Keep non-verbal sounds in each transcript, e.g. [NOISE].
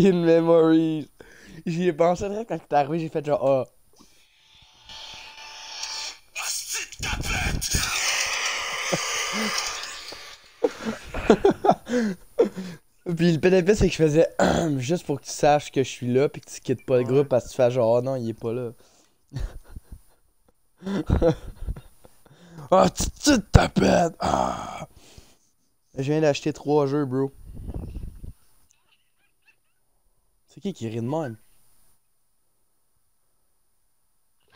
Back in memories. J'y ai pensé direct quand t'es arrivé, j'ai fait genre ah. [LAUGHS] Puis le PDP, c'est que je faisais [CLEARS THROAT] juste pour que tu saches que je suis là, puis que tu quittes pas le groupe parce que tu fais genre, oh non, il est pas là. [LAUGHS] Ah, tu te tapette! Ah! Je viens d'acheter trois jeux, bro. C'est qui qui rit de même?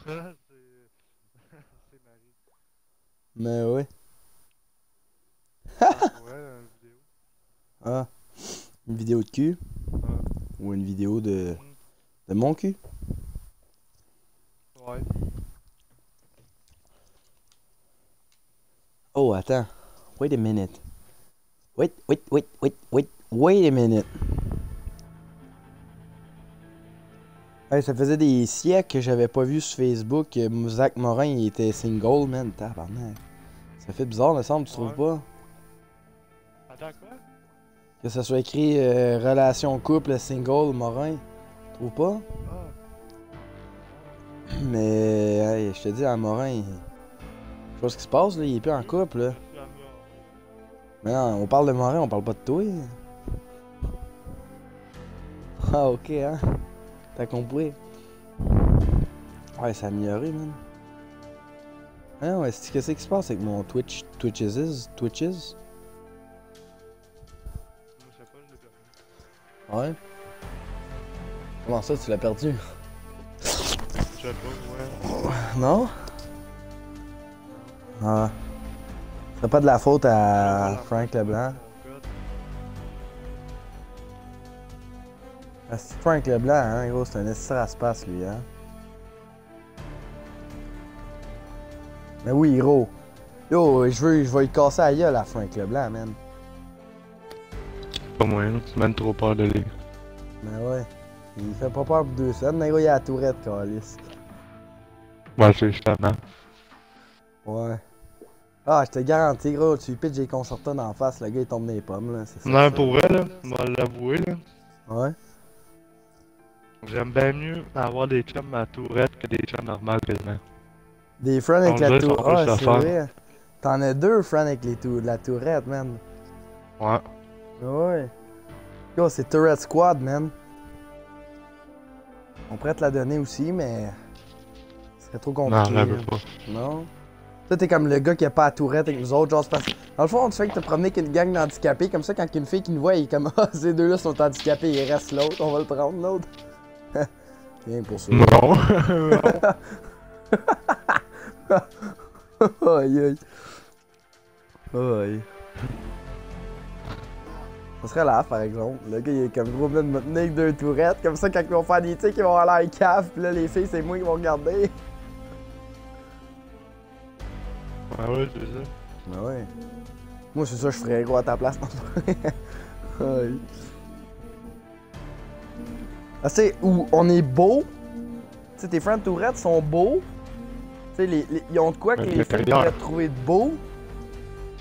c'est. c'est Marie. Mais ouais. ouais, [LAUGHS] une vidéo. Ah. Une vidéo de cul? Ah. Ou une vidéo de. de mon cul? Ouais. Oh, attends. Wait a minute. Wait, wait, wait, wait, wait, wait a minute. Hey, ça faisait des siècles que j'avais pas vu sur Facebook que Zach Morin il était single, man. Tabarnak. Ça fait bizarre, me semble, tu trouves pas? Attends, quoi? Que ça soit écrit euh, relation couple single Morin. Tu trouves pas? Ah. Mais, hey, je te dis, à Morin, il... je pas ce qui se passe, là? Il est plus en couple, là. Mais non, on parle de Morin, on parle pas de toi. Ah, ok, hein. T'as compris? Ouais, ça a amélioré, man. Ah ouais, c'est qu'est-ce qui se passe avec mon Twitch, Twitches, Twitches? Ouais. Comment ça, tu l'as perdu? Je sais pas, ouais. Non? Ah. C'est pas de la faute à Frank Leblanc. C'est Frank Leblanc, hein, gros, c'est un esti raspace, lui, hein. Mais oui, gros. Yo, je veux, je vais lui casser la gueule à Frank Leblanc, man. Pas moyen, c'est même trop peur de lui. Mais ouais. Il fait pas peur pour deux scènes, mais gros, il a la tourette, calice. Ouais, c'est justement. Ouais. Ah, je te garantis, gros, tu lui pitches des concertants d'en face, le gars, il tombe dans les pommes, là. Non, pour vrai, là, on va l'avouer, là. Ouais. J'aime bien mieux avoir des chums à tourette que des chums normales, quasiment. Des friends avec la tourette. Ah, c'est vrai. T'en as deux friends avec les tou- la tourette, man. Ouais. Ouais. Yo, c'est Tourette Squad, man. On pourrait te la donner aussi, mais. Ce serait trop Non, compliqué. je la là. veux pas. Non? Toi, t'es comme le gars qui a pas la tourette avec nous autres, genre, parce Dans le fond, on te fait que t'as promené avec une gang d'handicapés, comme ça, quand une fille qui nous voit, il est comme, [LAUGHS] ah, ces deux-là sont handicapés, il reste l'autre, on va le prendre, l'autre. Rien pour ça. [LAUGHS] Non. aïe aïe. Aïe. Ça serait là, par exemple. Le gars, il est comme gros, man, me tenir avec deux tourettes. Comme ça, quand ils vont faire des tics, ils vont avoir l'air cave. Pis là, les filles, c'est moi qui vont regarder. ouais, ouais, c'est ça. Ben ouais. Moi, c'est ça, je ferais gros à ta place. [LAUGHS] Aïe. Ah, tu sais, où on est beau. Tu sais, tes friends tourettes sont beaux. Tu sais, les, les- ils ont de quoi que les filles pourraient trouver de beau.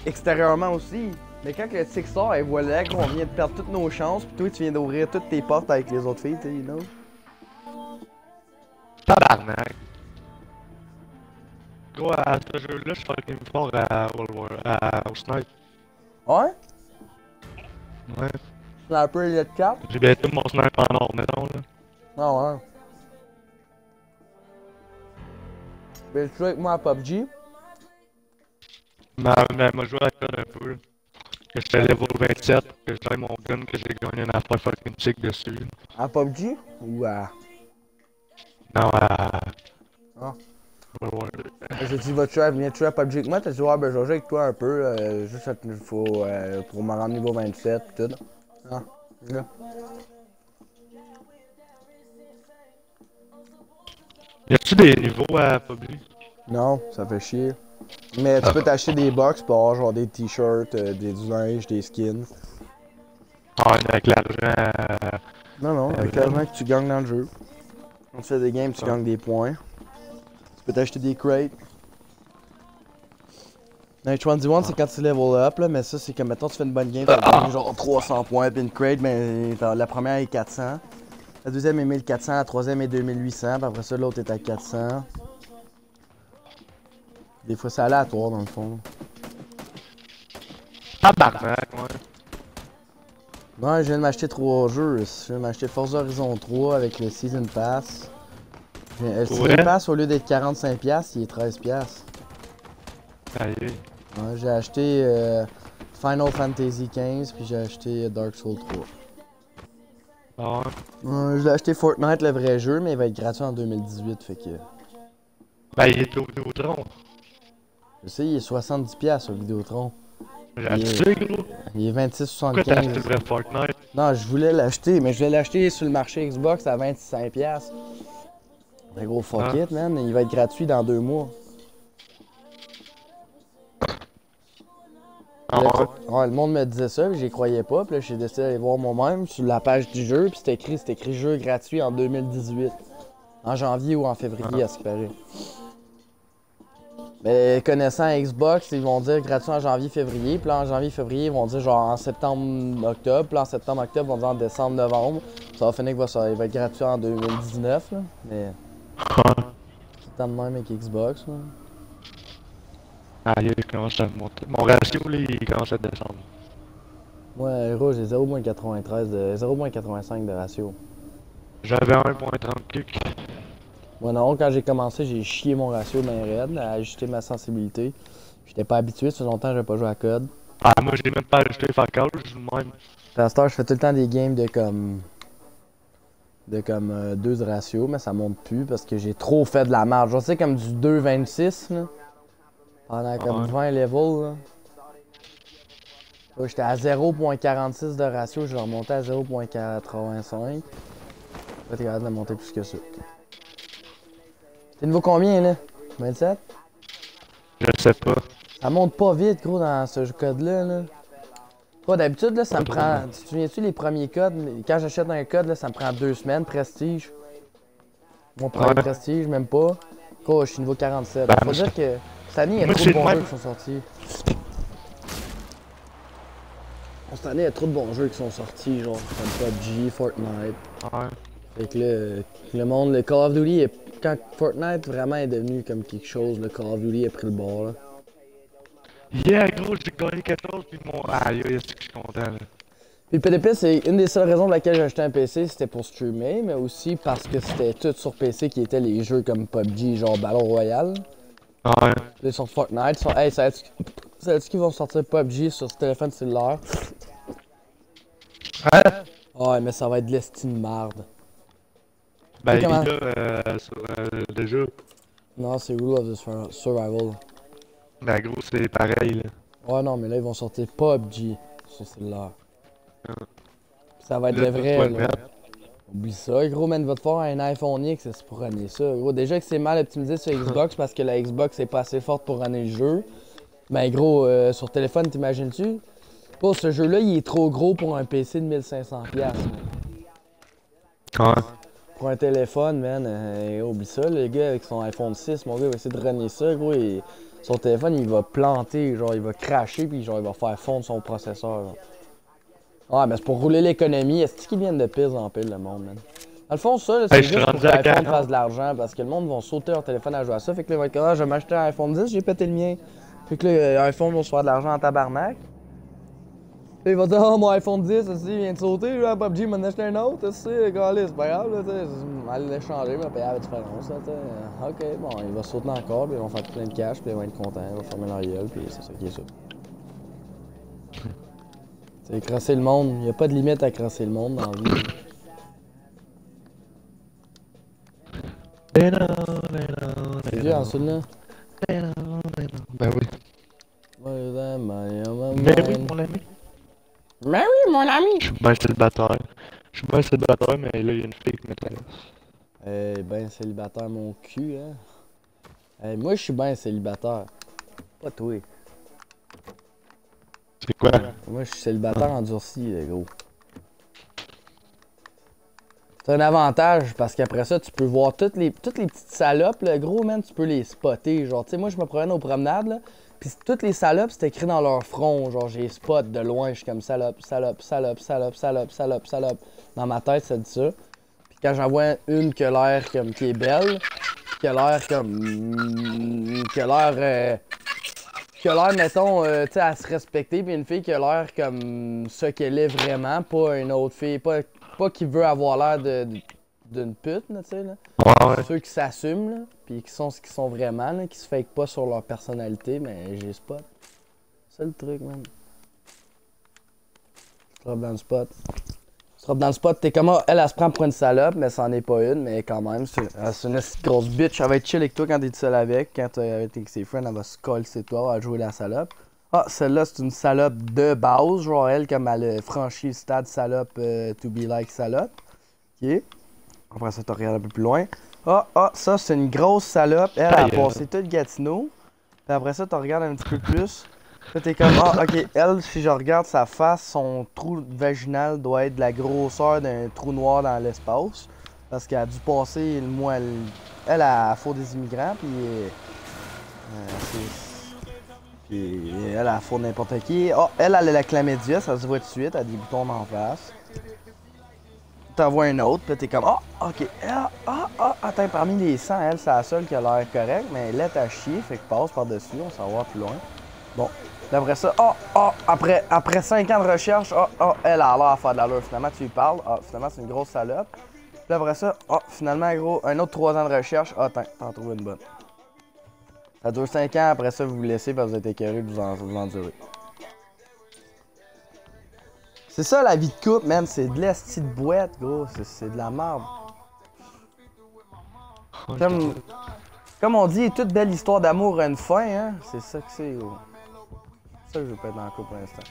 Extérieurement aussi. Mais quand le tic sort, et voilà, gros, on vient de perdre toutes nos chances, puis toi, tu viens d'ouvrir toutes tes portes avec les autres filles, tu sais, you know? Tabarnak. Gros, à ce jeu-là, je suis fucking fort à World War, à, au snipe. Ouais? Ouais. Sniper Elite 4? J'ai bientôt mon snipe en or, mettons, là. Ah ouais. Ben, tu joues avec moi à PUBG? Mais, mais elle m'a joué à code un peu. Que j'étais level 27, que j'avais mon gun, que j'ai gagné une affaire fucking chic dessus. À PUBG? Ou à? Non, à. Ah. World War. Parce que tu vas tuer, venir tuer à PUBG avec moi, t'as dit, ouais, ben, je vais jouer avec toi un peu, euh, juste à- faut, euh, pour me rendre niveau 27 pis tout. Ah, là. Y a-tu des niveaux à PUBG? Non, ça fait chier. Mais tu peux t'acheter des box pour avoir genre des t-shirts, euh, des linge, des skins. Ah, avec l'argent. euh, Non, non, avec l'argent que tu gagnes dans le jeu. Quand tu fais des games, tu Ah. gagnes des points. Tu peux t'acheter des crates. Dans H1Z1, c'est quand tu level up, là, mais ça, c'est comme, mettons, tu fais une bonne game, t'as gagné genre 300 points, puis une crate, mais t'as- la première est 400. La deuxième est 1400, la troisième est 2800, puis après ça, l'autre est à 400. Des fois, c'est aléatoire, dans le fond. Tabarnak, ouais. Ouais, je viens de m'acheter trois jeux. Je viens de m'acheter Forza Horizon 3 avec le Season Pass. Euh, Le Season? Pass, au lieu d'être 45$, il est 13$. Aïe. Ouais, j'ai acheté euh, Final Fantasy 15 puis j'ai acheté Dark Souls 3. Ah ouais? Ouais, j'ai acheté Fortnite, le vrai jeu, mais il va être gratuit en 2018, fait que... Ben, il est au Vidéotron. Je sais, il est 70$ sur Vidéotron. J'ai acheté, gros. Il est Pourquoi t'as acheté 26,75$. le vrai Fortnite? Non, je voulais l'acheter, mais je voulais l'acheter sur le marché Xbox à 25$. Mais gros, fuck Ah. it, man. Il va être gratuit dans deux mois. Ah Là, ouais. ouais, le monde me disait ça, puis j'y croyais pas. Puis là, j'ai décidé d'aller voir moi-même sur la page du jeu, puis c'était écrit, c'était écrit jeu gratuit en 2018. En janvier ou en février, à ce qui paraît. Mais connaissant Xbox, ils vont dire gratuit en janvier-février. Puis là, en janvier-février, ils vont dire genre en septembre-octobre. Puis là, en septembre-octobre, ils vont dire en décembre-novembre. Ça va finir qu'il va, ça- il va être gratuit en 2019. Là. Mais Ouais. c'est tant de même avec Xbox. Là. Il commence à monter. Mon ratio, là, il commence à descendre? Moi, Hero, j'ai 0.93 de 0.85 de ratio. J'avais 1.30 clics. Moi non, quand j'ai commencé, j'ai chié mon ratio bien raide, à ajuster ma sensibilité. J'étais pas habitué, ça fait longtemps que j'ai pas joué à code. Ah, moi, j'ai même pas ajouté Fakal, je joue même. Heure, je fais tout le temps des games de comme. de comme euh, 2 de ratio, mais ça monte plus parce que j'ai trop fait de la marge. Je sais comme du 2.26 là. Pendant comme Ouais. 20 levels là. J'étais à 0.46 de ratio, je vais remonter à 0.85. Là, t'es capable de monter plus que ça. T'es niveau combien là? 27? Je sais pas. Ça monte pas vite, gros, dans ce code-là. Là. Gros, d'habitude, là, ça me prend. Tu te souviens-tu les premiers codes? Quand j'achète un code, là, ça me prend deux semaines, prestige. Mon premier Ouais. prestige, même pas. Gros, je suis niveau 47. Ben, Faut dire que cette année, il y a trop c'est de le bons jeux qui sont sortis. Cette année, il y a trop de bons jeux qui sont sortis, genre comme PUBG, Fortnite. Ouais. Fait que euh, le monde, le Call of Duty, est- quand Fortnite vraiment est devenu comme quelque chose, le Call of Duty a pris le bord, là. Yeah, gros, j'ai gagné quelque chose, puis mon. Aïe, aïe, est-ce que je suis content, là. Puis PDP, c'est une des seules raisons pour laquelle j'ai acheté un PC, c'était pour streamer, mais aussi parce que c'était tout sur PC qui étaient les jeux comme PUBG, genre Battle Royale. Ouais. Là, sur Fortnite, ils sont, hey, savais-tu savais-tu qu'ils vont sortir PUBG sur ce téléphone cellulaire? Hein? Ouais, mais ça va être de l'estime marde. Ben, il comment- là, euh, sur euh, le jeu. Non, c'est Rule of the Sur- Survival. Ben, gros, c'est pareil, là. Ouais, non, mais là, ils vont sortir PUBG sur cellulaire. Ah. Ça va être le vrai, là. Oublie ça, gros, man, va te faire un iPhone X c'est pour runner ça. Gros, déjà que c'est mal optimisé sur Xbox [LAUGHS] parce que la Xbox est pas assez forte pour runner le jeu. Mais gros, euh, sur téléphone, t'imagines-tu? Ce jeu-là, il est trop gros pour un PC de 1500$. man. Ouais. Pour un téléphone, man, euh, oublie ça, le gars avec son iPhone 6, mon gars, il va essayer de runner ça, gros, et son téléphone, il va planter, genre, il va cracher, puis genre, il va faire fondre son processeur. genre. Ouais, mais c'est pour rouler l'économie. Est-ce qu'ils viennent de pire en pile, le monde, man? Dans le fond, ça, là, c'est Hey, juste pour que l'iPhone 40. fasse de l'argent, parce que le monde va sauter leur téléphone à jouer à ça, fait que là, ils vont être ah, je vais m'acheter un iPhone 10, j'ai pété le mien. Fait que là, euh, iPhone va se faire de l'argent en tabarnak. Puis il va dire, oh, mon iPhone 10, aussi, il vient de sauter, je vais à PUBG, m'en acheté un autre, tu sais, c'est pas grave, là, tu sais, aller l'échanger, mais payer la différence, là, tu sais. Euh, Ok, bon, il va sauter encore, puis ils vont faire plein de cash, puis ils vont être contents, ils vont fermer leur gueule, puis c'est ça qui est ça. C'est crasser le monde, il n'y a pas de limite à crasser le monde dans la vie. Ben ben C'est ben vieux ensuite, là. ben non, ben non. Ben oui. Mais oui, mon ami. Mais oui, mon ami! Je suis bien célibataire. Je suis bien célibataire, mais là, il y a une fille qui m'intéresse. Eh ben célibataire mon cul, hein. Eh, moi je suis bien célibataire. Pas toi. C'est? Moi je suis célibataire endurci, gros. C'est un avantage parce qu'après ça, tu peux voir toutes les, toutes les petites salopes, le gros man, tu peux les spotter. Genre, tu sais, moi je me promène aux promenades, Puis toutes les salopes, c'était écrit dans leur front. Genre, j'ai spot de loin, je suis comme salope, salope, salope, salope, salope, salope, salope. Dans ma tête, ça dit ça. Puis quand j'en vois une qui a l'air comme qui est belle, qui a l'air comme. qui a l'air. euh, qui a l'air, mettons, euh, tu sais, à se respecter, puis une fille qui a l'air comme ce qu'elle est vraiment, pas une autre fille, pas, pas qui veut avoir l'air de- d'une pute, tu sais, là. Ouais, ouais. Ceux qui s'assument, là, puis qui sont ce qu'ils sont vraiment, là, qui se fake pas sur leur personnalité, mais j'ai spot. C'est le truc, man. Robes dans le spot. Tu dans le spot, t'es comme, ah, elle, elle se prend pour une salope, mais c'en est pas une, mais quand même, c'est une grosse bitch. Elle va être chill avec toi quand t'es seul avec. Quand t'es avec ses friends, elle va se coller c'est toi, elle va jouer la salope. Ah, celle-là, c'est une salope de base, genre elle, comme elle a franchi le stade salope euh, to be like salope. Ok. Après ça, tu regardes un peu plus loin. Ah, ah, ça, c'est une grosse salope. Elle, elle a passé tout Gatineau. Puis après ça, tu regardes un petit peu plus. T'es comme, ah, ok, elle, si je regarde sa face, son trou vaginal doit être de la grosseur d'un trou noir dans l'espace. Parce qu'elle a dû passer le mois. Elle, elle a faute des immigrants, puis. euh, euh, puis elle a la faute n'importe qui. Ah, elle, elle a la chlamydia, ça se voit tout de suite, elle a des boutons en face. T'en vois un autre, puis t'es comme, ah, ok, ah, ah, ah, attends, parmi les 100, elle, c'est la seule qui a l'air correcte, mais elle est à chier, fait que passe par-dessus, on s'en va plus loin. Bon, Puis après ça, ah, ah, après, après 5 ans de recherche, ah, ah, elle a l'air à faire de l'allure. Finalement, tu lui parles, ah, finalement, c'est une grosse salope. Puis après ça, ah, finalement, gros, un autre 3 ans de recherche, attends, t'en trouves une bonne. Ça dure 5 ans, après ça, vous vous laissez parce que vous êtes écœuré vous, en, vous. C'est ça la vie de couple, man, c'est de l'esti de boîte, gros, c'est- c'est de la merde. Comme, comme on dit, toute belle histoire d'amour a une fin, hein. C'est ça que c'est, gros. Je veux pas être dans le couple pour l'instant.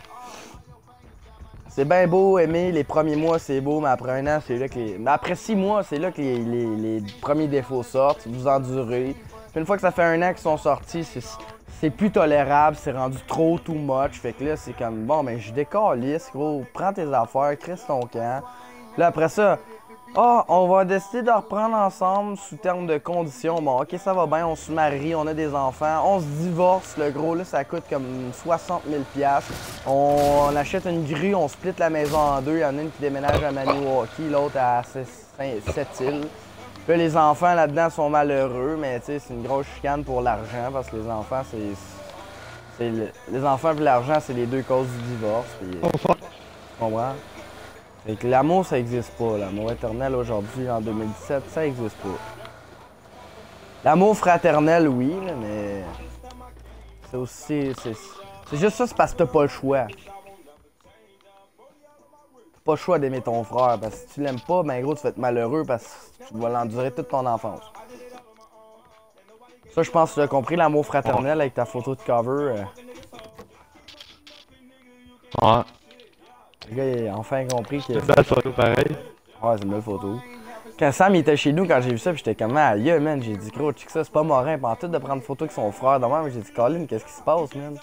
C'est bien beau aimer, les premiers mois c'est beau, mais après un an, c'est là que les. mais après six mois, c'est là que les, les- premiers défauts sortent, vous endurez. Une fois que ça fait un an qu'ils sont sortis, c'est, plus tolérable, c'est rendu trop too much. Fait que là, c'est comme bon, ben je décalisse, gros, prends tes affaires, crisse ton camp. Là après ça, ah, on va décider de reprendre ensemble sous terme de conditions. Bon, ok, ça va bien, on se marie, on a des enfants, on se divorce. Le gros, là, ça coûte comme 60 000 on, on achète une grue, on split la maison en deux. Il y en a une qui déménage à Maniwaki, l'autre à Sept-Îles. Là, les enfants là-dedans sont malheureux, mais tu sais, c'est une grosse chicane pour l'argent parce que les enfants, c'est. c'est le- les enfants et l'argent, c'est les deux causes du divorce. Oh fuck. tu comprends? Fait que l'amour, ça existe pas. L'amour éternel aujourd'hui, en 2017, ça existe pas. L'amour fraternel, oui, mais. C'est aussi. C'est c'est juste ça, c'est parce que t'as pas le choix. T'as pas le choix d'aimer ton frère. Parce que si tu l'aimes pas, ben gros, tu vas être malheureux parce que tu vas l'endurer toute ton enfance. Ça, je pense que tu as compris l'amour fraternel avec ta photo de cover. euh, Ouais. Le gars, il a enfin compris que. C'est une belle photo pareil. Ouais, c'est une belle photo. Quand Sam il était chez nous, quand j'ai vu ça, j'étais comme, ah, yeah, man, j'ai dit, gros, check ça, c'est pas morin. Pendant tout de prendre photo avec son frère de même, j'ai dit, Colin, qu'est-ce qui se passe, man?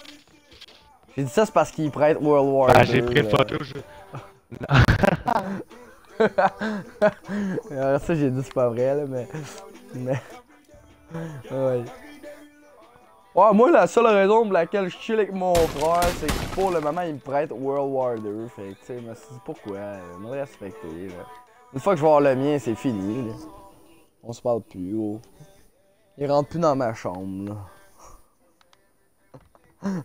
J'ai dit ça, c'est parce qu'il prête World War Ah, II, j'ai pris une photo. je- [LAUGHS] Alors, ça, j'ai dit, c'est pas vrai, là, mais. Mais. [LAUGHS] Ouais. Ouais, moi, la seule raison pour laquelle je chill avec mon frère, c'est que pour le moment, il me prête World War II. Fait que, tu sais, je me suis dit, pourquoi? Il me respecter, là. Une fois que je vais avoir le mien, c'est fini, là. On se parle plus, oh. Il rentre plus dans ma chambre, là. [LAUGHS]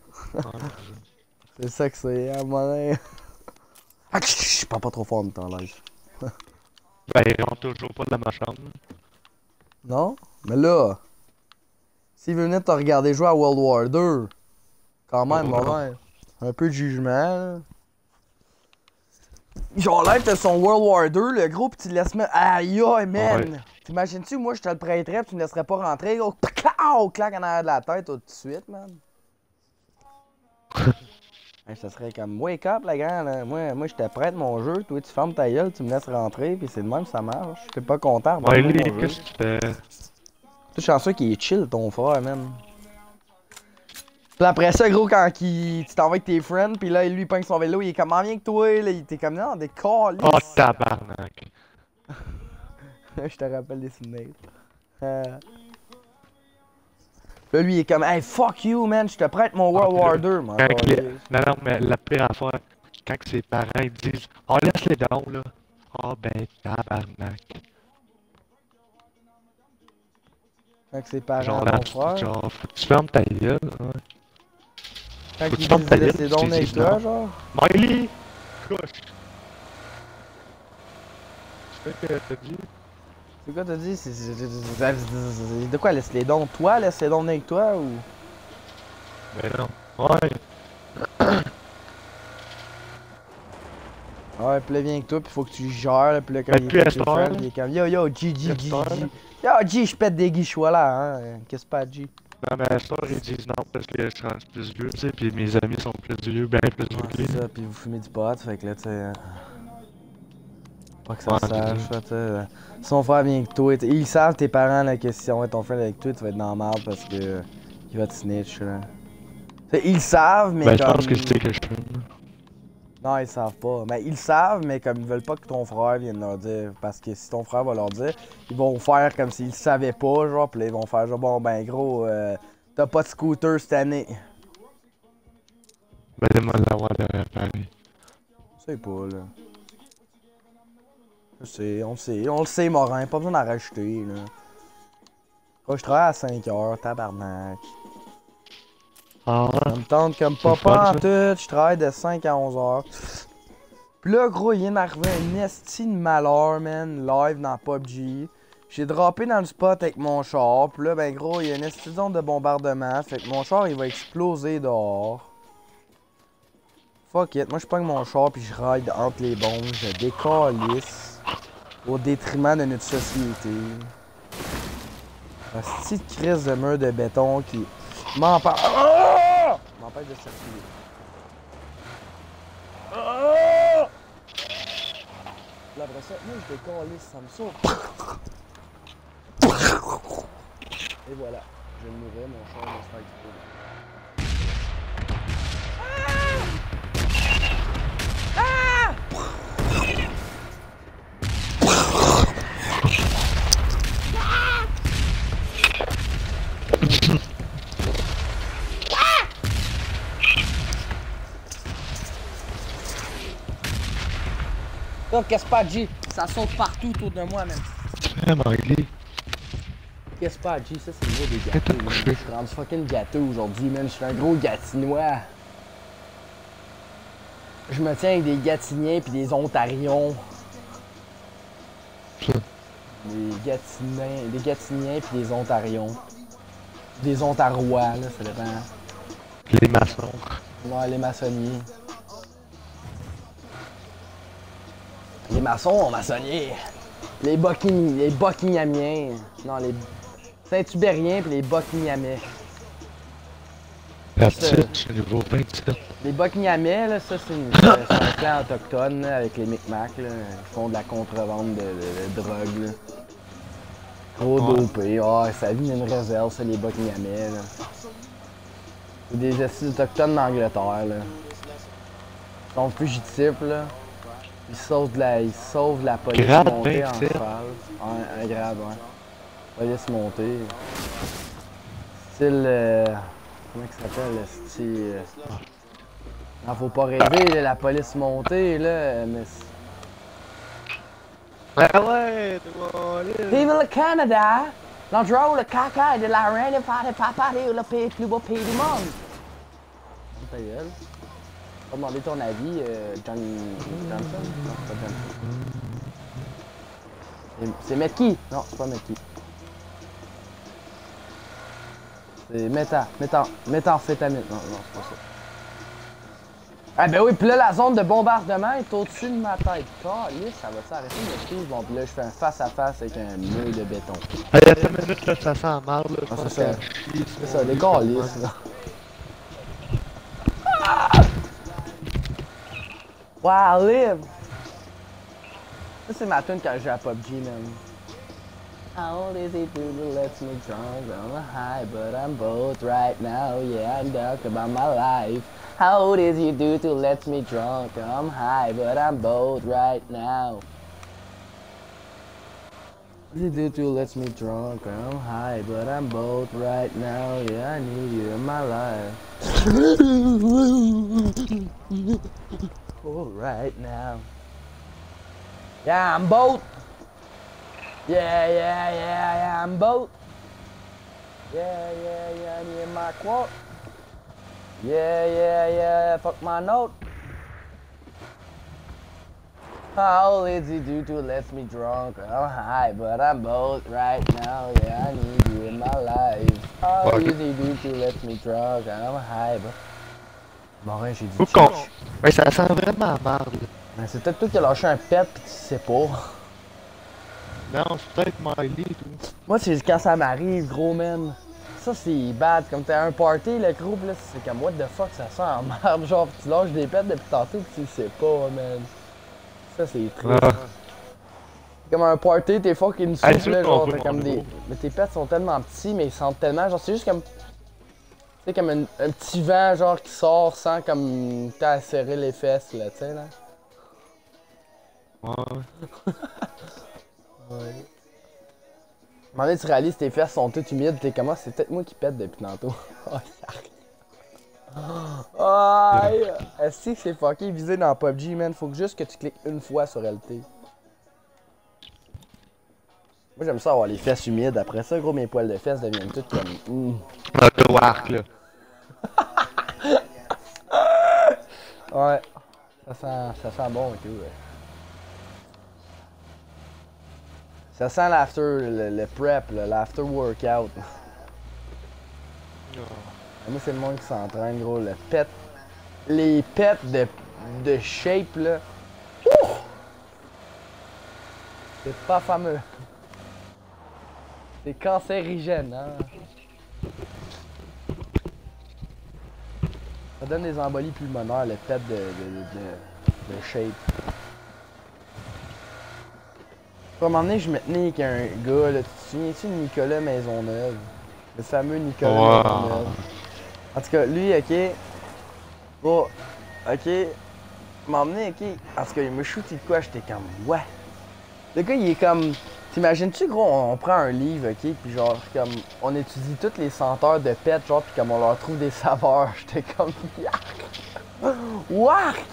c'est ça que c'est, hein, mon Ah, chut, chut, je parle pas trop fort en temps live. Ben, ils rentrent toujours pas dans ma chambre. Non? Mais là, s'il veut venir te regarder jouer à World War II, quand même, Oh. mon mère, un peu de jugement, là. Genre là, t'as son World War II, le gros, pis tu le laisses mettre. Aïe, aïe, man! Ouais. T'imagines-tu, moi, je te le prêterais, pis tu me laisserais pas rentrer, gros, clac, clac en arrière de la tête, tout de suite, man. [LAUGHS] Hey, ça serait comme wake up, la gang, là. Moi, moi je te prête mon jeu, toi, tu fermes ta gueule, tu me laisses rentrer, pis c'est de même, ça marche. T'es pas content, Ouais, qu'est-ce que tu fais? T'es chanceux qu'il est chill, ton frère, man. Puis après ça, gros, quand tu t'en vas avec tes friends, puis là, lui, il pogne son vélo, il est comme, ah, viens que toi, là, il était comme, non, des calices. Oh, tabarnak. [LAUGHS] Je te rappelle des souvenirs. Euh. Là, lui, il est comme, hey, fuck you, man, je te prête mon World War 2. Quand les- Non, non, mais la pire affaire, quand ses parents ils disent Oh, laisse les dons, là. Oh, ben, tabarnak. Quand ses parents, Genre, mon frère. genre, faut que tu fermes ta gueule. hein. Que tu fermes disent ta laisse gueule, les tu dons avec toi, genre. Miley! Couche! C'est ce que t'as dit? C'est quoi t'as dit? De quoi, laisse les dons? Toi, laisse les dons avec toi ou? Ben non. Ouais. [CLEARS THROAT] Ouais, pis là, viens avec toi, pis faut que tu gères, pis là, quand Ben, il est il comme Yo, yo, G, G, G, G. Yo, G, je pète des guichois là, hein. Qu'est-ce pas, G? Non, mais à ce ils disent non parce que je suis plus vieux, tu sais, pis mes amis sont plus vieux, ben plus vieux que c'est ça, pis vous fumez du pot, fait que là, tu sais. euh, Pas que ça sache, tu sais. Son frère vient avec toi, ils savent tes parents, là, que si on est ton frère avec toi, tu vas être dans la merde parce que. Il va te snitch, là. Ils savent, mais Ben, je pense que je sais que je fume. Non, ils savent pas. Mais ils savent, mais comme ils veulent pas que ton frère vienne leur dire. Parce que si ton frère va leur dire, ils vont faire comme s'ils savaient pas, genre. Pis là, ils vont faire genre, bon, ben gros, euh, t'as pas de scooter cette année. Ben, demande l'avoir de réparer. Je sais pas, là. Je sais, on le sait. On le sait, Morin. Pas besoin d'en rajouter, là. Quand je travaille à 5 heures, tabarnak. Ah ouais? Ça me tente comme fun, tout. Je travaille de 5 à 11 heures. Pis là, gros, il vient d'arriver un esti de malheur, man, live dans PUBG. J'ai droppé dans le spot avec mon char. Pis là, ben gros, il y a une esti de zone de bombardement. Fait que mon char, il va exploser dehors. Fuck it. Moi, je pogne mon char puis je ride entre les bombes. Je décalisse. Au détriment de notre société. La petite crise de mur de béton qui m'empêche. Ah! M'empêche de circuler. Ah! Là, après ça, moi je décalisse, ça me. Et voilà, je vais mourir, mon char va se Là, qu'est-ce pas, G? Ça saute partout autour de moi, man. Vraiment, Miley. Qu'est-ce pas, G? Ça, c'est le mot des gâteaux. man. Je suis rendu fucking gâteau aujourd'hui, man. Je suis un gros gatinois. Je me tiens avec des gatiniens puis des ontarions. Ça. Des gatiniens, des gatiniens puis des ontarions. Des ontarois, là, ça dépend. Les maçons. Ouais, les maçonniers. Les maçons ont maçonnier. Les Bucking... les Buckinghamiens. Non, les Saint-Hubériens puis les Buckinghamais. C'est niveau 27. Les Buckinghamais, là, ça, c'est une- un clan autochtone là, avec les Micmacs. Là. Ils font de la contrebande de, de- de drogue. Là. Ouais. dopé. Ah, ça vit d'une réserve, ça, les Buckinghamais. Là. C'est des assises autochtones d'Angleterre. Là. Ils sont fugitifs. Là. Ils sauvent de la, de la police Grade montée en 27. cheval. Un, un grade, ouais. Police montée. Style. euh, comment il s'appelle, le style. euh, ah, faut pas rêver, là, la police montée, là, mais... c'est- Ah ouais, t'es Vive le Canada! L'endroit où le caca et de la reine par les papas et le pays plus beau pays du monde! Ferme Ta gueule. Pas demander ton avis, euh, John... Johnson? Non, c'est pas Johnson. C'est- Metki! Non, c'est pas Metki. C'est méta, méta, méthamphétamine. Non, non, c'est pas ça. Ah ben oui, pis là, la zone de bombardement est au-dessus de ma tête. Calisse, ça va s'arrêter suivre. Bon, pis là, je fais un face-à-face avec un mur de béton. Hey, attends une minute, là, ça sent marde, là. Ah, c'est ça. C'est ça, des calices, là. Wow, live! Ça, c'est ma tune quand je joue à PUBG. How old is it to let me drunk? I'm high, but I'm both right now. Yeah, I'm dark about my life. How old is you do to let me drunk? I'm high, but I'm both right now. You do too lets me drunk, I'm high, but I'm both right now. Yeah, I need you in my life. [LAUGHS] oh, right now. Yeah, I'm both. Yeah, yeah, yeah, yeah, I'm both. Yeah, yeah, yeah, I need my quote. Yeah, yeah, yeah, fuck my note. How you do to let me drunk? I'm high, but I'm both right now. Yeah, I need you in my life. How Ouais, ok. did you do to let me drunk? I'm high, but... Morin, j'ai dit. Ouais, ça sent vraiment la merde. Mais c'est peut-être toi qui as lâché un pet pis tu sais pas. Non, c'est peut-être Miley et tout. Moi, c'est quand ça m'arrive, gros man. Ça, c'est bad. Comme t'as un party, le groupe, là, c'est comme what the fuck, ça sent en merde. Genre, tu lâches des pets depuis tantôt pis tu le sais pas, man. Ça, c'est triste. Ah. Comme un party, t'es fucking sûr genre, comme des. Mais tes pets sont tellement petits, mais ils sentent tellement. Genre, c'est juste comme. Tu sais, comme un, un petit vent, genre, qui sort sans comme. T'as à serrer les fesses, là, tu sais, là. Ouais. Ouais. À un moment donné, tu réalises tes fesses sont toutes humides, t'es comment? C'est peut-être moi qui pète depuis tantôt. [LAUGHS] Oh, yark. Aïe! Est-ce que c'est fucké visé dans PUBG, man? Faut que juste que tu cliques une fois sur LT. Moi, j'aime ça avoir les fesses humides. Après ça, gros, mes poils de fesses deviennent toutes comme. hmm. Auto arc là. [LAUGHS] Ouais. Ça sent, ça sent bon et tout. ouais. Ça sent l'after, le, le prep, l'after workout. Moi, c'est le monde qui s'entraîne, gros. Le pet. Les pets de, de shape, là. C'est pas fameux. C'est cancérigène, hein. Ça donne des embolies pulmonaires, le pet de, de, de, de shape. À un moment donné, je me tenais avec un gars, là. Tu te souviens-tu de Nicolas Maisonneuve? Le fameux Nicolas Wow. Maisonneuve. En tout cas, lui, ok. Bon, ok. M'a emmené, ok. En tout cas, il me shoot de quoi, j'étais comme, ouais. Le gars, il est comme. T'imagines-tu, gros, on, on prend un livre, ok, puis genre, comme, on étudie toutes les senteurs de pets, genre, puis comme on leur trouve des [LAUGHS] saveurs. J'étais comme, yark! Wark!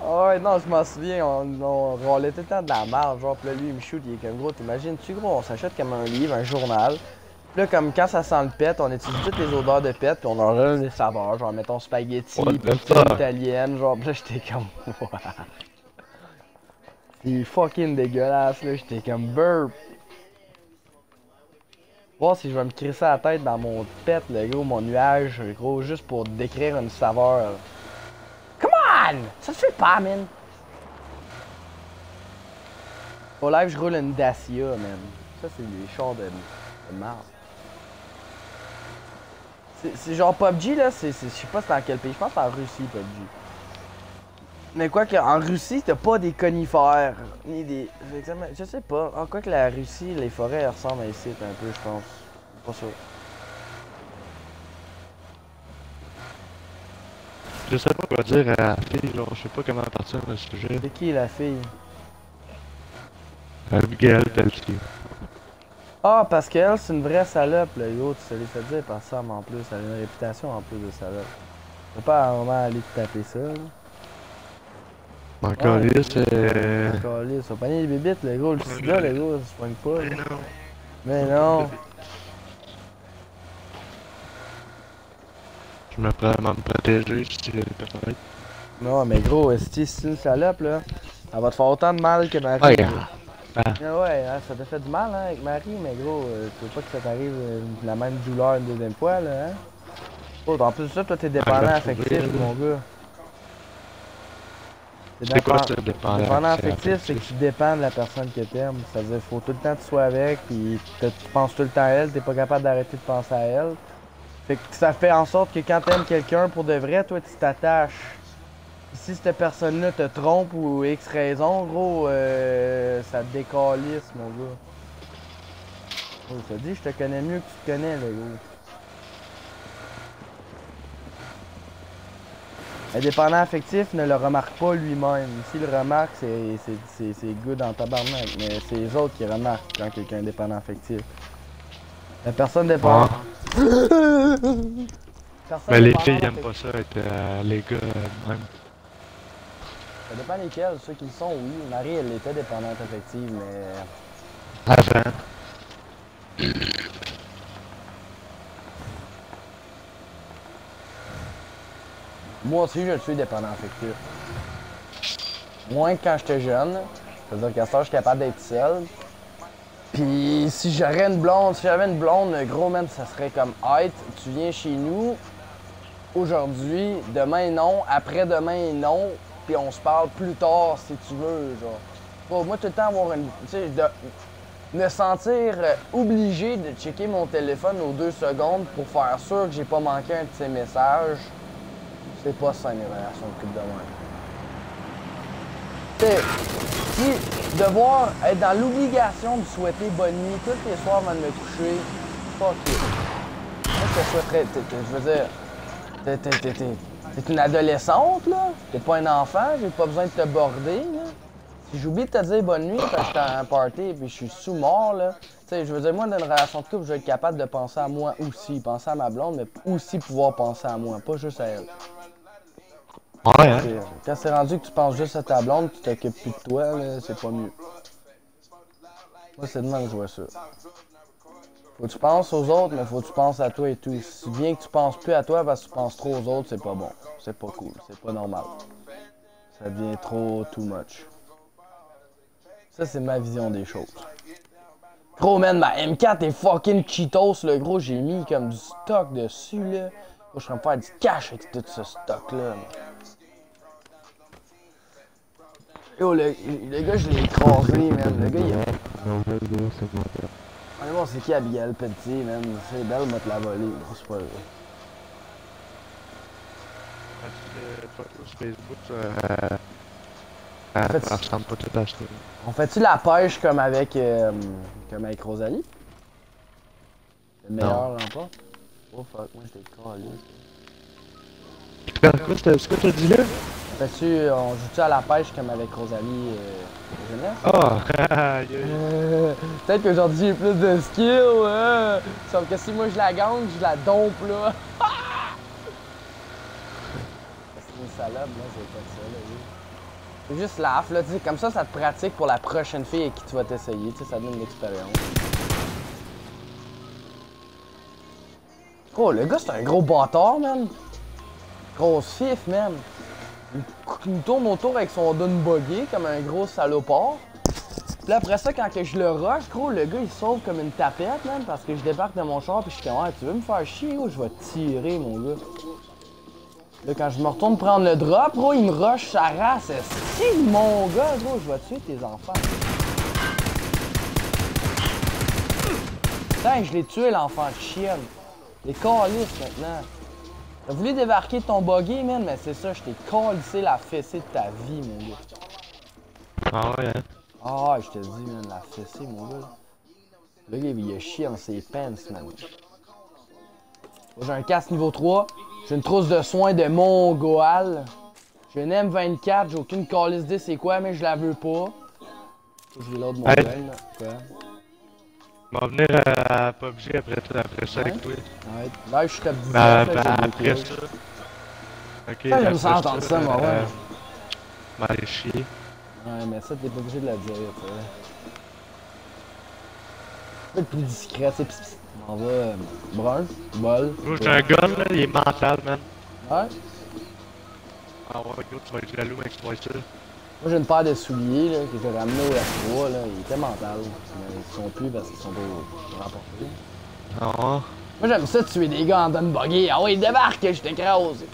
Ah ouais, non, je m'en souviens, on, on tout le temps de la merde, genre, pis là, lui, il me shoot, il est comme, gros, t'imagines-tu, gros, on s'achète comme un livre, un journal, Pis là, comme quand ça sent le pet, on étudie toutes les odeurs de pet, puis on en donne des saveurs, genre, mettons, spaghetti, pizza italienne, genre, pis là, j'étais comme. [LAUGHS] C'est fucking dégueulasse, là, j'étais comme, burp. Voir si je vais me crisser la tête dans mon pet, le gros, mon nuage, gros, juste pour décrire une saveur. Come on! Ça se fait pas, man! Au live, je roule une Dacia, man. Ça, c'est des chars de, de marde. C'est- genre PUBG, là, je sais pas c'est dans quel pays. Je pense que c'est en Russie, PUBG. Mais quoi que, en Russie, t'as pas des conifères, ni des... Je sais pas. En quoi que la Russie, les forêts elles ressemblent à ici un peu, je pense. Pas sûr. Je sais pas quoi dire à la fille, genre, je sais pas comment partir le sujet. C'est qui, la fille? Abigail Pelletier. Ah, parce qu'elle, c'est une vraie salope, là, yo, tu sais les fait dire par Sam en plus. Elle a une réputation en plus de salope. Faut pas vraiment aller te taper ça, là. Encore Ouais. là, c'est. Encore là, ça va pogner les bébites, le gros, le sida, le gros, ça se pogne pas, là. Mais non. Je me prends à me protéger si peut-être. Non, mais gros, si c'est une salope, là, elle va te faire autant de mal que Marie. Ouais, ah. Ah ouais, hein, ça t'a fait du mal, hein, avec Marie, mais gros, euh, tu veux pas que ça t'arrive euh, la même douleur une deuxième fois, là, hein? Oh, en plus de ça, toi, t'es dépendant vais affectif, mon gars. C'est quoi ça, dépendant Dépendant affectif? c'est que tu dépends de la personne que t'aimes. C'est-à-dire faut tout le temps que tu sois avec, puis tu penses tout le temps à elle, t'es pas capable d'arrêter de penser à elle. Fait que ça fait en sorte que quand t'aimes quelqu'un pour de vrai, toi, tu t'attaches. Si cette personne-là te trompe ou X raison, gros, euh, ça te décalisse, mon gars. Oh, ça dit, je te connais mieux que tu te connais, le gros. Indépendant affectif ne le remarque pas lui-même. S'il le remarque, c'est- good en tabarnak. Mais c'est les autres qui remarquent quand quelqu'un est indépendant affectif. La personne dépendante. Personne Mais les filles aiment affective- pas ça, être euh, les gars euh, même. Ça dépend lesquels. Ceux qui le sont, oui. Marie, elle était dépendante affective, mais. Avant. Moi aussi, je suis dépendant affectif. Moins que quand j'étais jeune. C'est-à-dire qu'à temps, je suis capable d'être seul. Puis si j'aurais une blonde, si j'avais une blonde, gros man, ça serait comme Height, tu viens chez nous aujourd'hui, demain non, après-demain non, puis on se parle plus tard si tu veux, genre. Moi, tout le temps avoir une. Tu sais, de me sentir euh, obligé de checker mon téléphone aux deux secondes pour faire sûr que j'ai pas manqué un de ces messages, c'est pas ça une relation de couple de même. Si devoir être dans l'obligation de souhaiter bonne nuit tous les soirs avant de me coucher, fuck it. Moi, je t'es- t'es- Je veux dire, t'es- t'es- t'es- t'es- t'es une adolescente, là. T'es pas un enfant, j'ai pas besoin de te border, là. Si j'oublie de te dire bonne nuit parce que j'étais à un party et je suis sous-mort, là. Tu sais, je veux dire, moi, dans une relation de couple, je vais être capable de penser à moi aussi. Penser à ma blonde, mais aussi pouvoir penser à moi, pas juste à elle. Ouais, hein? Quand c'est rendu que tu penses juste à ta blonde, tu t'occupes plus de toi, là, c'est pas mieux. Moi, c'est de même que je vois ça. Faut que tu penses aux autres, mais faut que tu penses à toi et tout. Si bien que tu penses plus à toi parce que tu penses trop aux autres, c'est pas bon. C'est pas cool. C'est pas normal. Ça devient trop too much. Ça, c'est ma vision des choses. Gros, man, ma M4 est fucking Cheetos, le gros. J'ai mis comme du stock dessus, là. Moi, je suis en train de faire du cash avec tout ce stock-là. Yo, le, le gars, je l'ai écrasé, man. Le gars, il a... Allez voir, c'est qui Abigail Pelletier, man? C'est belle, moi, te la voler. là. C'est pas vrai. Sur Facebook, euh, euh, fait, ça ressemble pas tout à ça. On fait-tu la pêche comme avec, euh, comme avec Rosalie? Le meilleur l'emporte? Oh fuck, moi j'étais calé. Quoi, quoi, c'est ce que t'as dit là? Fais-tu, on joue-tu à la pêche comme avec Rosalie euh, jeunesse? [LAUGHS] Euh, [LAUGHS] Peut-être qu'aujourd'hui j'ai plus de skill, hein? Sauf que si moi je la gagne, je la dompe là. [LAUGHS] C'est une salope, là, j'ai pas ça, là, oui. C'est juste laugh, là, tu sais, comme ça, ça te pratique pour la prochaine fille avec qui tu vas t'essayer, tu sais, ça donne de l'expérience. Oh, le gars, c'est un gros bâtard, man. Grosse fif, man. Il, tourne autour avec son dun buggy comme un gros salopard. Puis après ça, quand que je le rush, gros, le gars, il sauve comme une tapette, man, parce que je débarque de mon char, puis je suis comme, ouais, tu veux me faire chier, gros, je vais tirer, mon gars? Là, quand je me retourne prendre le drop, gros, il me rush sa race. Si, mon gars, gros, je vais tuer tes enfants. Putain, je l'ai tué, l'enfant de chienne. T'es calice maintenant. T'as voulu débarquer ton buggy, man, mais c'est ça, je t'ai calissé la fessée de ta vie, mon gars. Ah ouais, hein? Ah, je te dis, man, la fessée, mon gars. Le gars, il a chié dans ses pants, man. J'ai un casque niveau 3. J'ai une trousse de soins de Mongol. J'ai une M24. J'ai aucune calice d'idée c'est quoi, mais je la veux pas. Je vais l'autre mon Hey. là. Quoi? On va venir à, à PUBG après, après ça avec toi. Ouais. Là, je suis top 10 Ben, là, ben, j'ai après ça. Ok, Ça, j'aime après ça entendre ça, moi, ouais. euh, M'aller chier. Ouais, mais ça, t'es pas obligé de le dire, tu sais. Peut-être plus discret, tu sais. pis- pis- On va. euh, brun, bol. J'ai un gun, là, il est mental, man. Ouais. Ah ouais, gros, tu vas être jaloux avec toi, ça. Moi, j'ai une paire de souliers là, que j'ai ramené au F3. Là. Ils étaient mental. Mais ils sont plus parce qu'ils sont pas remportés. Ah, Moi, j'aime ça tuer des gars en donne buggy. Ah ouais, débarque, je t'écrase.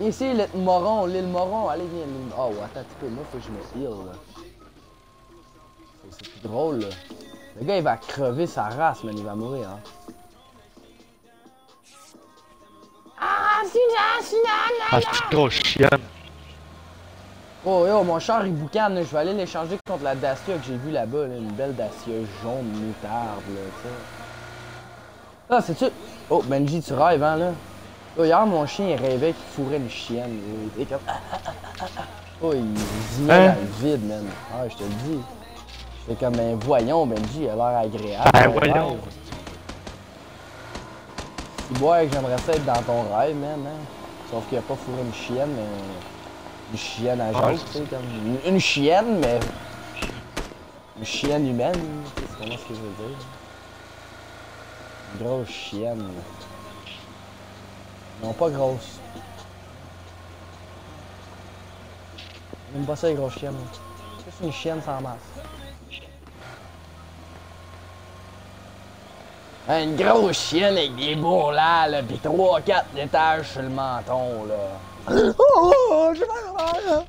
Ici, l'île Moron, l'île Moron. Allez, viens, l'île Oh, attends un petit peu. Moi, faut que je me heal, là. C'est- plus drôle, là. Le gars, il va crever sa race, man. Il va mourir, hein. Ah, c'est. Oh yo, mon char il boucane, je vais aller l'échanger contre la Dacia que j'ai vue là-bas, là. une belle Dacia jaune moutarde, là, tu sais. Ah, c'est-tu... Oh, Benji, tu rêves, hein, là? Oh, hier, mon chien, il rêvait qu'il fourrait une chienne. Il était comme. [LAUGHS] Oh, il zimait Hein? dans le vide, man. Ah, je te le dis. J'étais comme, ben voyons, Benji, il a l'air agréable. Ben ton voyons. rêve. Que j'aimerais ça être dans ton rêve, man. Hein? Sauf qu'il a pas fourré une chienne, mais. Une chienne à Ah, joke, tu sais, comme. Une, une chienne, mais. Une chienne humaine, tu sais, c'est comment ce que je veux dire. Une grosse chienne. Non, pas grosse. Même pas ça, les grosses chiennes. C'est une chienne sans masse. Une grosse chienne avec des bourrelats, là, pis 3-4 étages sur le menton, là. Oh, oh, j'ai mal,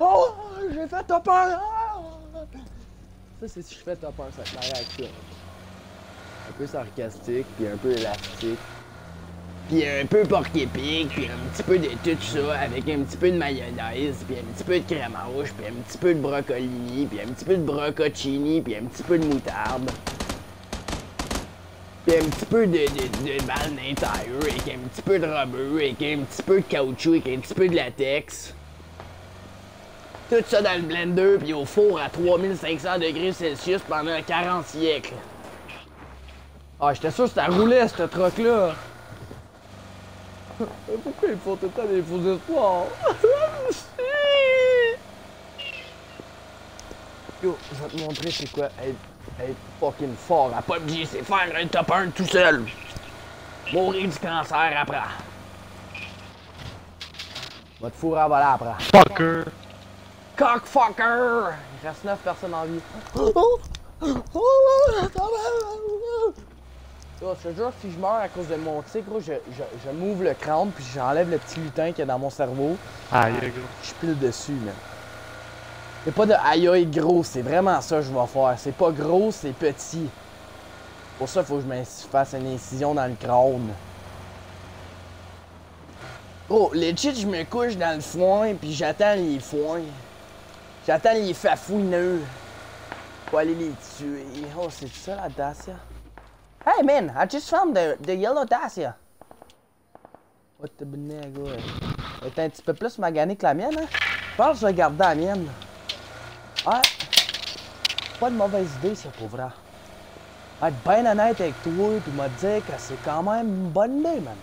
Oh, j'ai fait 1! Ça, c'est si je fais top 1, ça ma réaction. Un peu sarcastique, puis un peu élastique. Puis un peu porc-épic, puis un petit peu de tout ça, avec un petit peu de mayonnaise, puis un petit peu de crème rouge, puis un petit peu de brocoli, puis un petit peu de brococini, puis un petit peu de moutarde. Puis un petit peu de, de, de balle avec un petit peu de rubber, avec un petit peu de caoutchouc, avec un petit peu de latex. Tout ça dans le blender, puis au four à 3500 degrés Celsius pendant 40 siècles. Ah, j'étais sûr que c'était roulé, ce truc-là. Pourquoi ils font tout le temps des faux espoirs? [LAUGHS] Yo, je vais te montrer c'est quoi être, être fucking fort à PUBG, c'est faire un top 1 tout seul. Mourir du cancer après. Va te fourrer à voler après. Fucker! Cockfucker! Il reste 9 personnes en vie. [LAUGHS] Je te jure, si je meurs à cause de mon tic, gros, je, je, je m'ouvre le crâne puis j'enlève le petit lutin qu'il y a dans mon cerveau. Aïe, gros. Je pile dessus, man. C'est pas de aïe aïe gros, c'est vraiment ça que je vais faire. C'est pas gros, c'est petit. Pour ça, faut que je fasse une incision dans le crâne. Oh, legit, je me couche dans le foin puis j'attends les foins. J'attends les fafouineux. Pour aller les tuer. Oh, c'est ça la Dacia? Hey man, I just found the, the yellow Dacia. What the bonnet, gars? Elle est un petit peu plus maganée que la mienne, hein? Je pense que je vais garder la mienne. Ouais. Pas de mauvaise idée, ça, pour vrai. Être bien honnête avec toi, puis me dire que c'est quand même une bonne idée, man.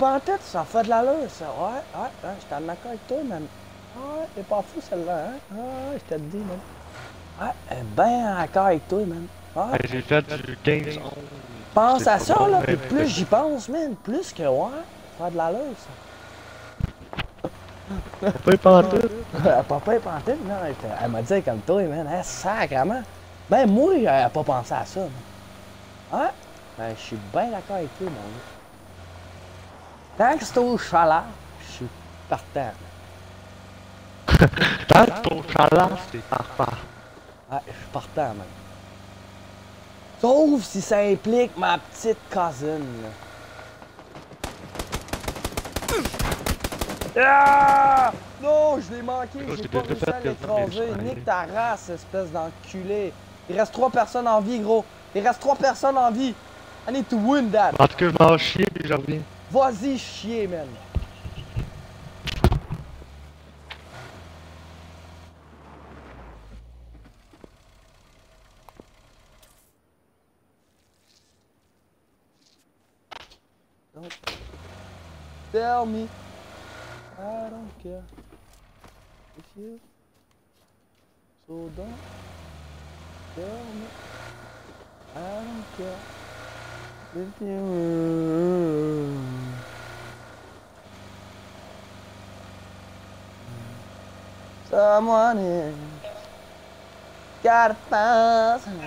En tête, ça fait de l'allure, ça. Ouais, ouais, ouais, j'étais en accord avec toi, man. Ouais, t'es pas fou, celle-là, hein? Ouais, je te le dis, man. Ouais, bien en accord avec toi, man. Hey, J'ai fait du 15 11. Pense C'est à ça, là, puis plus j'y pense, man, plus que, ouais, fait de l'allure, ça. Pas pantoute. Elle [LAUGHS] papa est pantoute, non, elle, m'a dit comme toi, man, hein, sacrement. Ben, moi, j'avais pas pensé à ça, man. Hein? Ben, je suis bien d'accord avec toi, mon gars. Tant que c'est au chaleur, je suis partant. [LAUGHS] Tant que ton chaleur, c'est parfait. Ouais, je suis partant, man. Sauf si ça implique ma petite cousine. Ah! Non, je l'ai manqué, Écoute, j'ai pas réussi à mes Nique ta race, espèce d'enculé. Il reste trois personnes en vie, gros. Il reste trois personnes en vie. I need to win that. En tout cas, je m'en chie puis je reviens. Vas-y, chier, man. Tell me. I don't care. If you so don't tell me. I don't care. If you someone else got a thousand.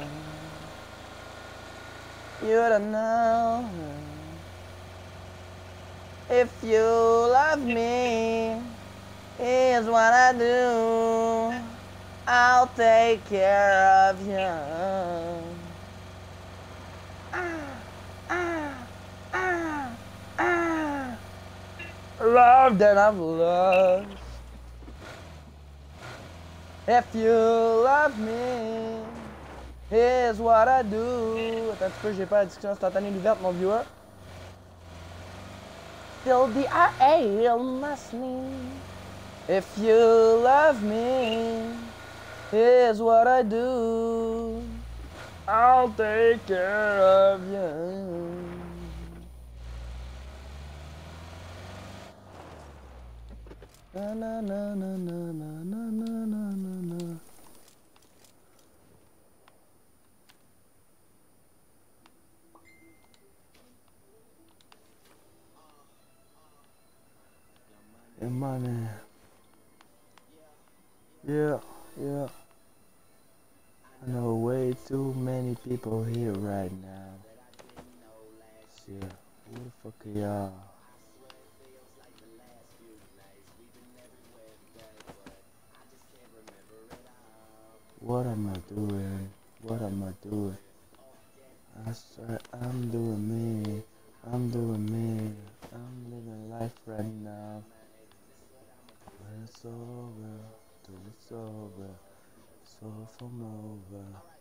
you don't know if you love me here's what I do I'll take care of you. Loved and I've lost. If you love me, Here's what I do. Attends un petit peu, j'ai pas la discussion instantanée ouverte, mon viewer. still be I on. If you love me, here's what I do. I'll take care of you. Na na na na na na na na. My man. Yeah, yeah. I know way too many people here right now. Yeah, who the fuck are y'all? What am I doing? What am I doing? I swear I'm doing me. I'm doing me. I'm living life right now. It's over, till it's over, it's all from over.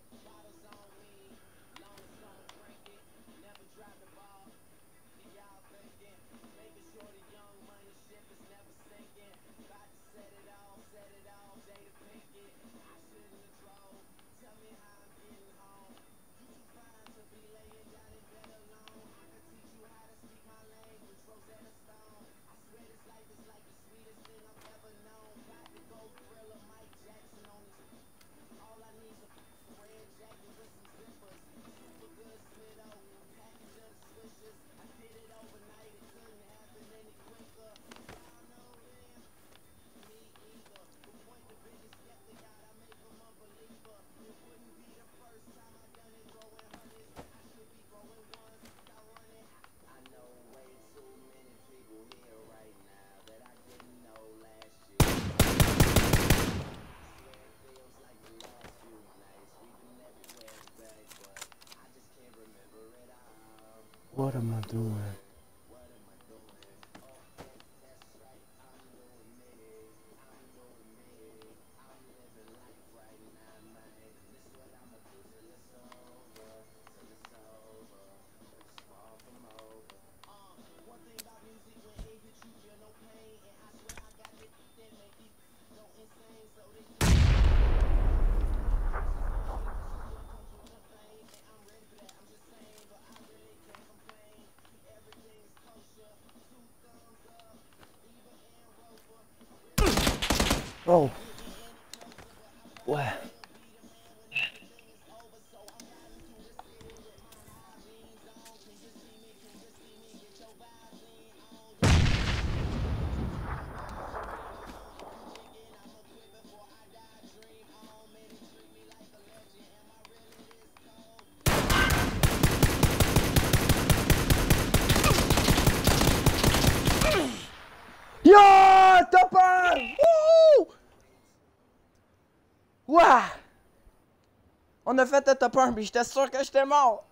On a fait le top 1, mais j'étais sûr que j'étais mort.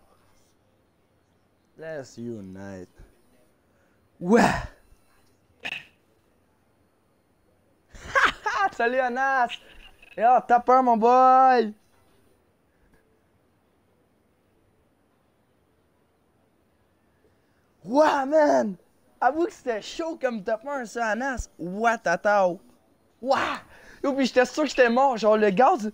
Let's unite. Ouais! [LAUGHS] Salut Anas! Yo, top 1 mon boy! Ouah, man! Avoue que c'était chaud comme top 1 ça, Anas. What tatao. Ouah! Yo, puis j'étais sûr que j'étais mort. Genre, le gaz.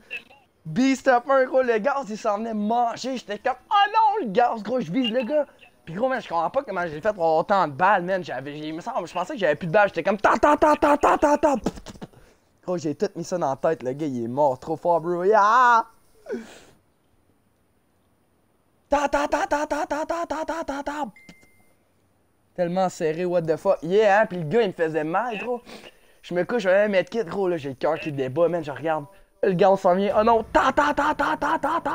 1, gros, le gaz, il s'en venait manger. J'étais comme, oh non, le gaz, gros, je vise le gars. Puis gros, man, je comprends pas comment j'ai fait pour avoir autant de balles, man. J'avais, me je pensais que j'avais plus de balles. J'étais comme, ta ta ta ta ta ta ta. Gros, j'ai tout mis ça dans la tête. Le gars, il est mort trop fort, bro. Yeah! Ta ta ta ta ta ta ta ta ta ta ta. Tellement serré, what the fuck. Yeah, hein? Puis le gars, il me faisait mal, gros. Je me couche, je vais mettre kit, gros, là, j'ai le cœur qui débat, man, je regarde. Le gars, on s'en vient. Oh non, ta ta ta ta ta ta ta.